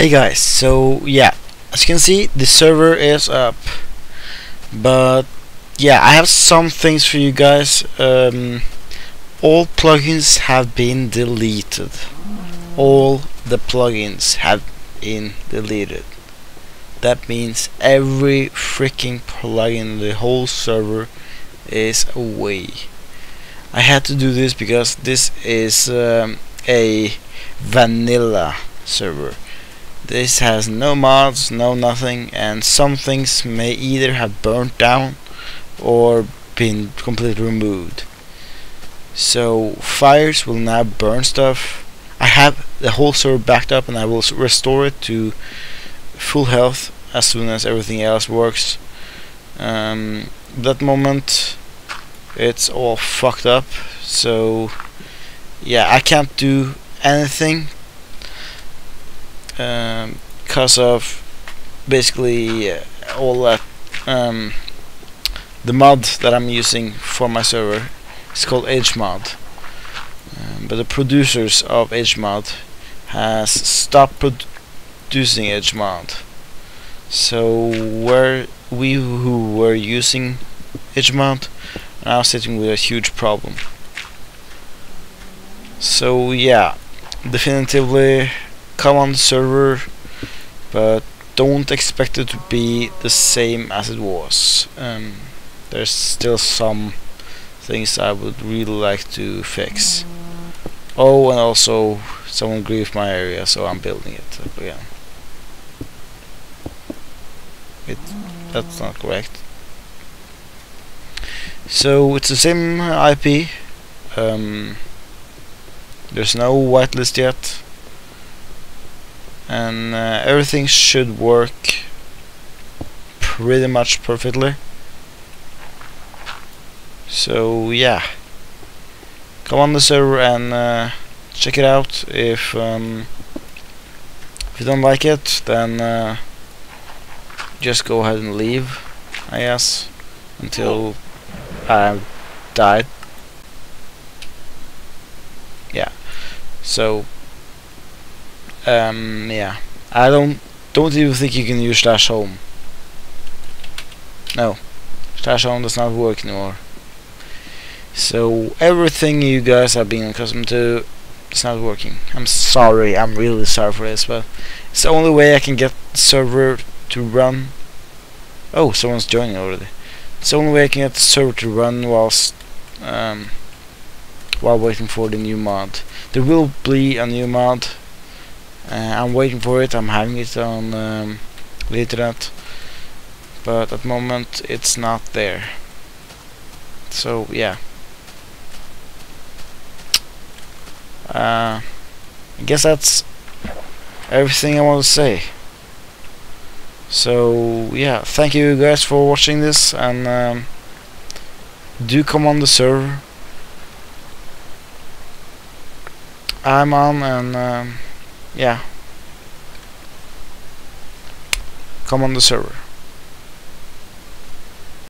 Hey guys, so yeah, as you can see the server is up but yeah I have some things for you guys um, all plugins have been deleted. All the plugins have been deleted. That means every freaking plugin the whole server is away. I had to do this because this is um, a vanilla server this has no mods, no nothing, and some things may either have burnt down or been completely removed. So fires will now burn stuff. I have the whole server backed up and I will restore it to full health as soon as everything else works. Um, that moment it's all fucked up so yeah I can't do anything because um, of basically uh, all that um, the mod that I'm using for my server is called hMod. Um, but the producers of hMod has stopped producing hMod. So where we who were using hMod are now sitting with a huge problem. So yeah definitively come on the server but don't expect it to be the same as it was. Um, there's still some things I would really like to fix. Oh and also someone griefed my area so I'm building it up again. It, that's not correct. So it's the same IP um, there's no whitelist yet and uh, everything should work pretty much perfectly. So yeah. Come on the server and uh, check it out. If um, if you don't like it then uh, just go ahead and leave I guess until I've died. Yeah. So um, yeah. I don't don't even think you can use slash home. No. Slash home does not work anymore. So everything you guys have been accustomed to is not working. I'm sorry. I'm really sorry for this but it's the only way I can get the server to run. Oh someone's joining already. It's the only way I can get the server to run whilst um, while waiting for the new mod. There will be a new mod I'm waiting for it. I'm having it on um, the internet but at the moment it's not there. So yeah. Uh, I guess that's everything I want to say. So yeah thank you guys for watching this and um, do come on the server. I'm on and um, yeah. Come on the server